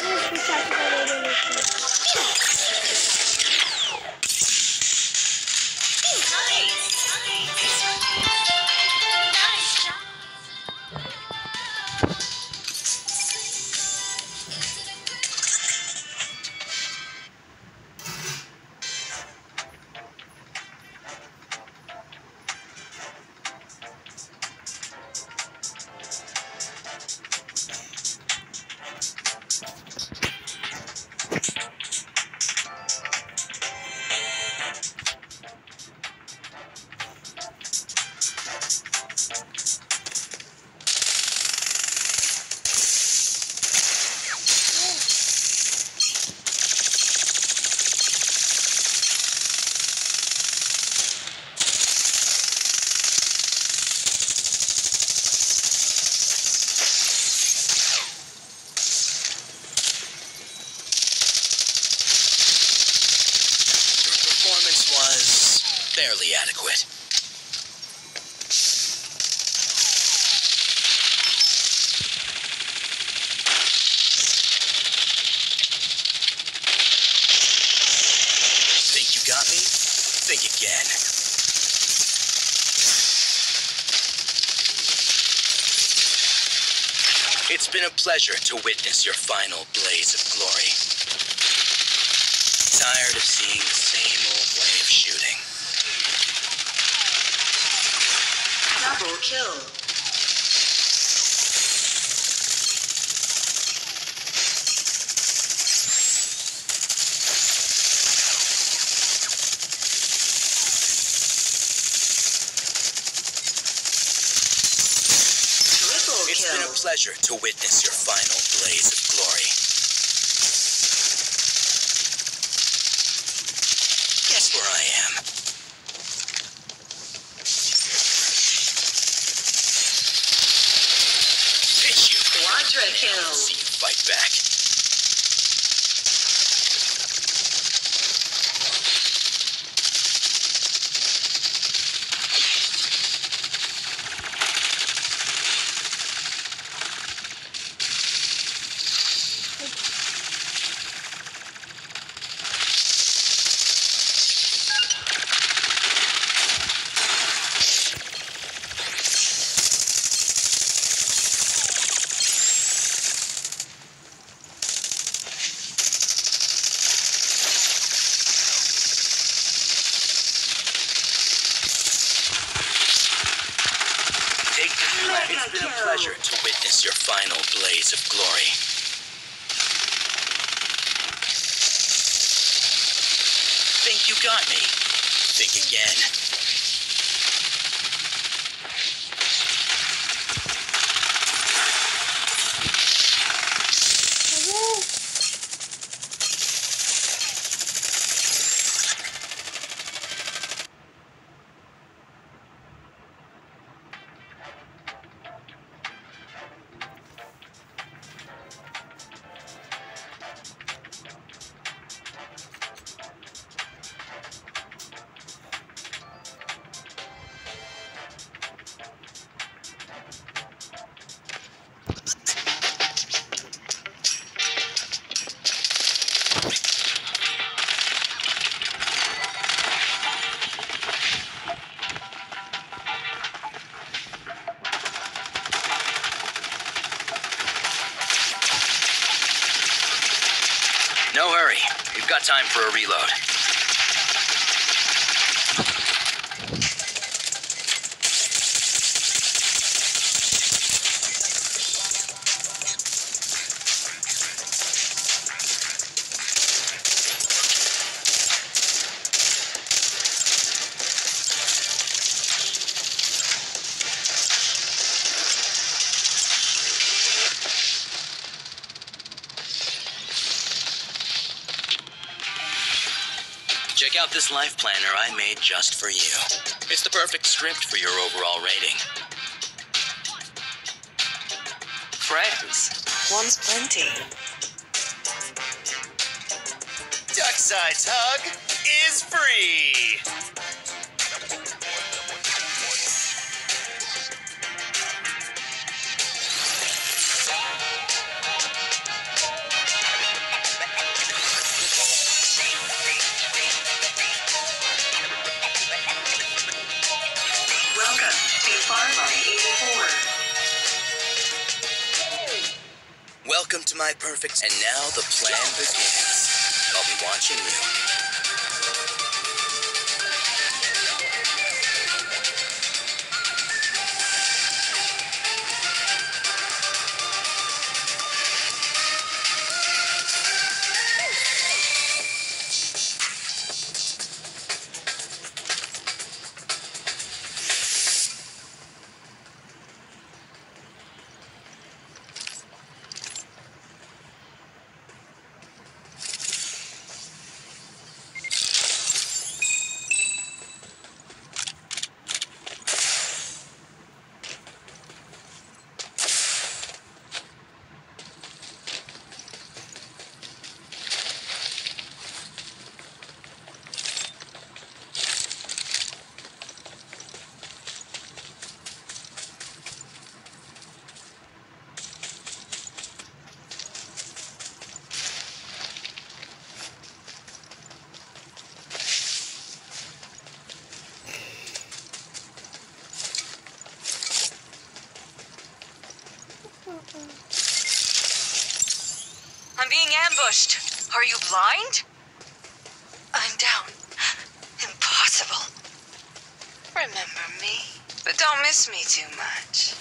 Siz şu şarkıdan öğrenirsiniz. Been a pleasure to witness your final blaze of glory. Tired of seeing the same old way of shooting. Double kill. It's been a pleasure to witness your final blaze of glory. Guess where I am? Pitch you. Quadra kill. See you fight back. Take the flag. It's been a kill. pleasure to witness your final blaze of glory. Think you got me? Think again. Got time for a reload. Check out this life planner I made just for you. It's the perfect script for your overall rating. Friends. One's plenty. Duckside's hug is free. To my perfect. And now the plan begins. I'll be watching you. Ambushed. Are you blind? I'm down. Impossible. Remember me, but don't miss me too much.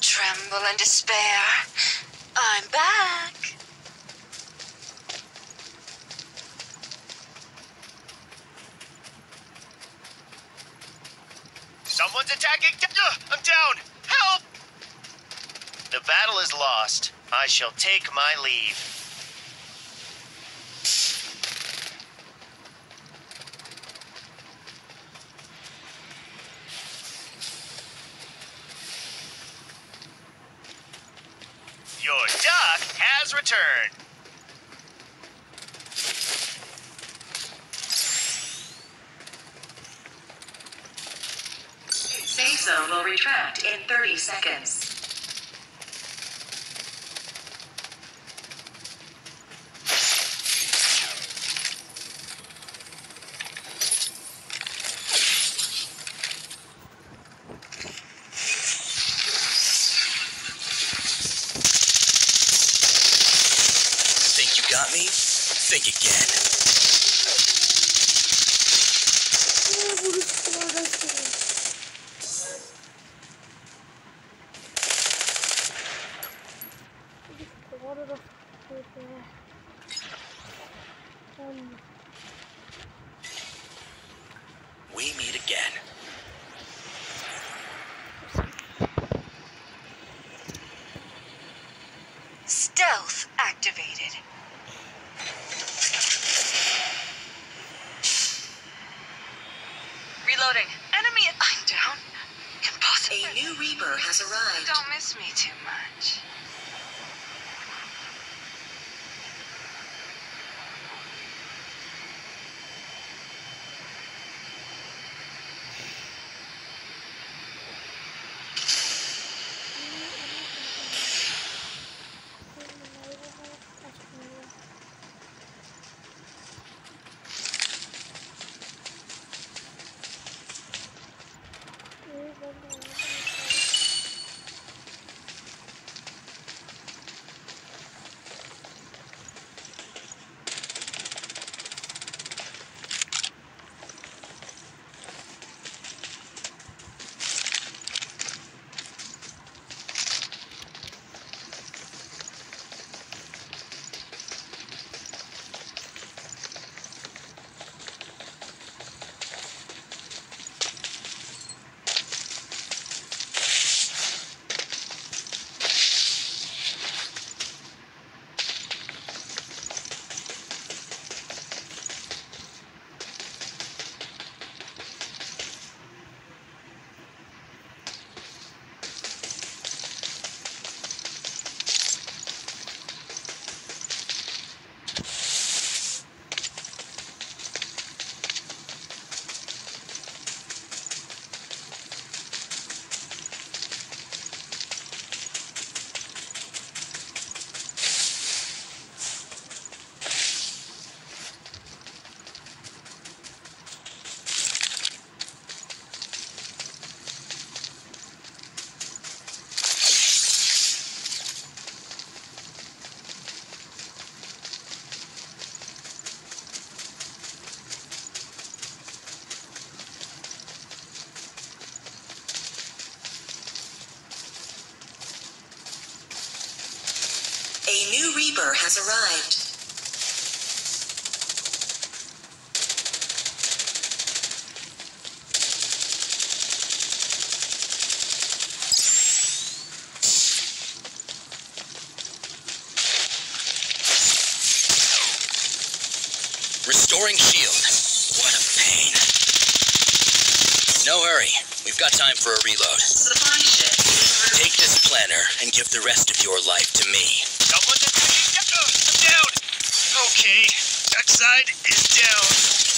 Tremble and despair. I'm back. Someone's attacking. I'm down. Help! The battle is lost. I shall take my leave. Your duck has returned. Zone will retract in 30 seconds. Think you got me? Think again. Ne vuruştu orası. Vuruştu orada. Tamam. We meet again. Stealth activated. Reloading. Enemy. I'm down. Impossible. A new Reaper has arrived. Don't miss me too much. Arrived. Restoring shield. What a pain. No hurry. We've got time for a reload. Supply ship. Take this planner and give the rest of your life to me. Someone to I'm down. Okay, that side is down.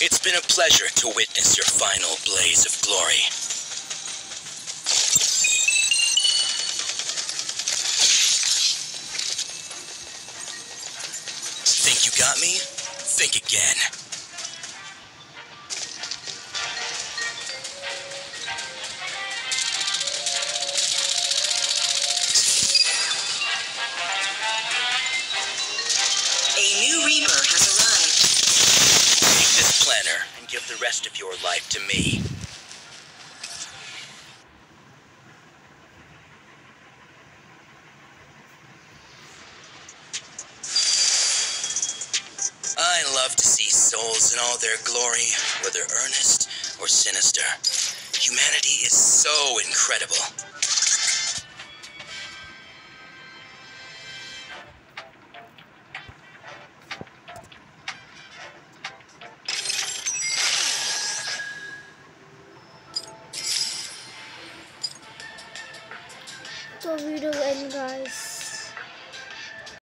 It's been a pleasure to witness your final blaze of glory. Think you got me? Think again. Planner and give the rest of your life to me. I love to see souls in all their glory, whether earnest or sinister. Humanity is so incredible.